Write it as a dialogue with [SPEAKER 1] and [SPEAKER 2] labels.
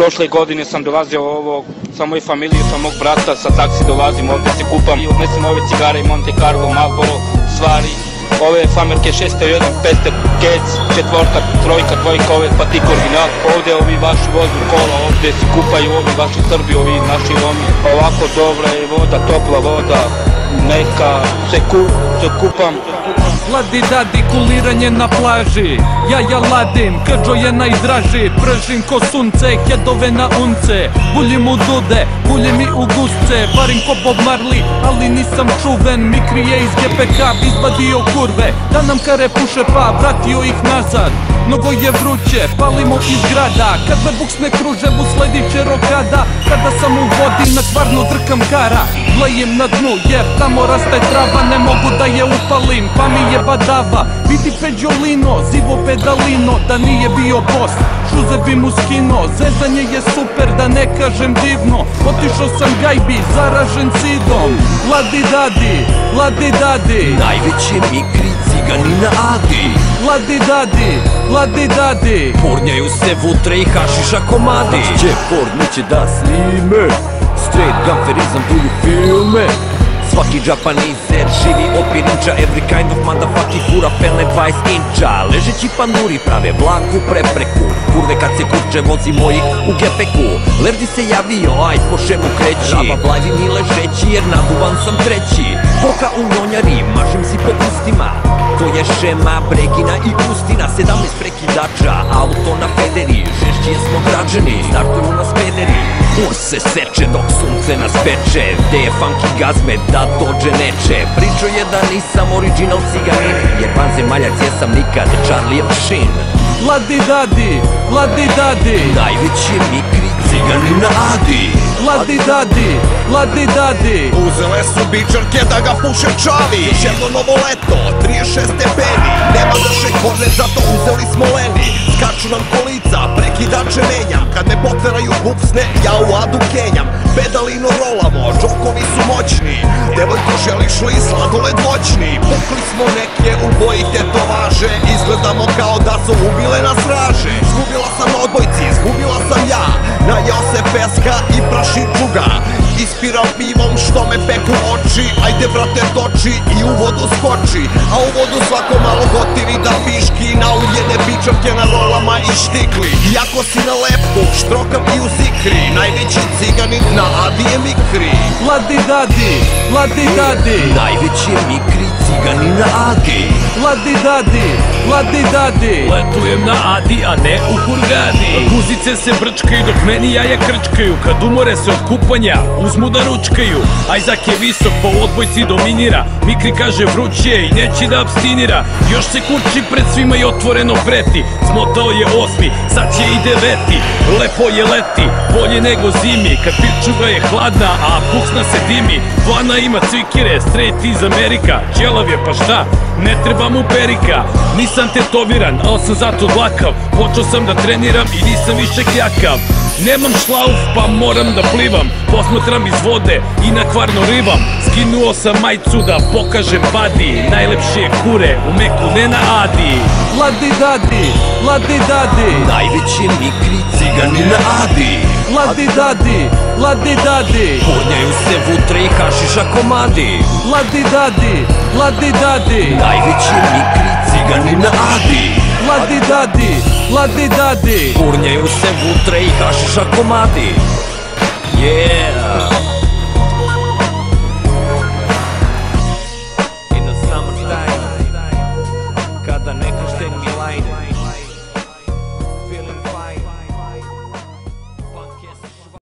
[SPEAKER 1] Prošle godine sam dolazio ovo sa moje familije, sa mog brata, sa taksi dolazim ovdje se kupam i odnesem ove cigare i Monte Carlo, Marlboro, stvari. Ove famerke 601, 500, Kec, četvorka, trojka, dvojka, ove patik original. Ovdje ovi vaši vozu kola, ovdje se kupaju ovi vaši Srbi, ovi naši Romi. Ovako dobra je voda, topla voda, neka, se, ku, se kupam.
[SPEAKER 2] Ladi dadi kuliranje na plaži. Ja ja ladim, krđo je najdraži. Pržim ko sunce, hedove na unce. Buljim u dude, buljim mi u gusce. Varim ko Bob Marley, ali nisam čuven. Mi krije iz GPK, izvadio kurve Da nam kare puše pa, vratio ih nazad Mnogo je vruće, palimo iz grada. Kad me buksne kruže, usledi će rokada Kada sam u vodi, na kvarnu drkam kara. Glejim na dnu, jer tamo raste trava. Ne mogu da je upalim, pa mi je badava. Vidi peđolino, zivo pedalino Da nije bio boss, šuze bi mu skino Zezanje je super, da ne kažem divno. Otišao sam gajbi, zaražen sidom Ladi dadi, ladi dadi.
[SPEAKER 3] Najveće mikri cigani na Adi.
[SPEAKER 2] Ladi dadi, ladi dadi.
[SPEAKER 3] Pornjaju se vutre i hašiša komadi Će porniće da snime? Straight gangsterizam tu u Svaki džapanizer živi od pirinča Every kind of motherfucking fura pelne 20 inča. Ležeći panduri prave blagu prepreku. Kurve kad se kurče vozi mojih u gepeku. Lerdi se javio, aj po šemu kreći. Raba blavi mi ležeći jer naduvan sam treći. Boka u njonjari, mažem si po ustima. To je šema, bregina i ustina 17 prekidača, auto na federi Žešći smo građani, startuju nas pederi Ur se seče dok sunce nas peče. Gde je funky gazme da dođe neče Pričao je da nisam original ciganin Jer vanzemaljac jesam nikad Charlie Sheen.
[SPEAKER 2] Ladi dadi, ladi dadi.
[SPEAKER 3] Najveći mikri cigani na Adi.
[SPEAKER 2] Ladi dadi, ladi dadi.
[SPEAKER 4] Uzele su bičarke da ga puše čavi Još jedno novo leto, 36 stepeni. Nema drže kornet, zato uzeli smo leni. Skaču nam kolica, prekidače menjam Poteraju buksne, ja u adu kenjam. Pedalino rolamo, džokovi su moćni. Devojko želiš li sladoled voćni Pukli smo neke u boji tetovaže Izgledamo kao da su ubile nas raže Zgubila sam na odbojci, izgubila sam ja. Najao se peska i praši čuga Ispiram pivom što me peku oči. Ajde brate toči i u vodu skoči. A u vodu svako malo gotivi da piški Na uljene bičarke na rolama i štikli. Iako si na lepku, štrokam i u zikri Najveći ciganin na Adi je mikri.
[SPEAKER 2] Ladi dadi, ladi dadi.
[SPEAKER 3] Najveći mikri cigani na Adi.
[SPEAKER 2] Ladi dadi, ladi dadi.
[SPEAKER 5] Letujem na Adi, a ne u Hurgadi Guzice se brčkaju dok meni jaja krčkaju. Kad umore se od kupanja, uzmu da ručkaju. Ajzak je visok, po odbojci dominira. Mikri kaže vruće i neće da abstinira Još se kurči pred svima i otvoreno preti. Smotao je osmi, sad će i deveti. Lepo je leti, bolje nego zimi. Kad pičuga je hladna, a buksna se dimi. Vana ima cvikire, straight iz Amerika. Đelav je pa šta, ne treba mu perika. Nisam tetoviran, al sam zato dlakav. Počeo sam da treniram i nisam više kljakav. Nemam šlauf pa moram da plivam. Posmatram iz vode i na kvarno rivam Skinuo sam majicu da pokažem badi. Najlepše kure u meku ne na adi.
[SPEAKER 2] Ladi dadi, ladi dadi.
[SPEAKER 3] Najveći mikri cigani na Adi.
[SPEAKER 2] Ladi dadi, ladi dadi.
[SPEAKER 3] Pornjaju se vutre i hašiša komadi.
[SPEAKER 2] Ladi dadi, ladi dadi.
[SPEAKER 3] Najveći mikri cigani na Adi.
[SPEAKER 2] Ladi dadi, ladi dadi.
[SPEAKER 3] Pornjaju se vutre i hašiša komadi. Yeah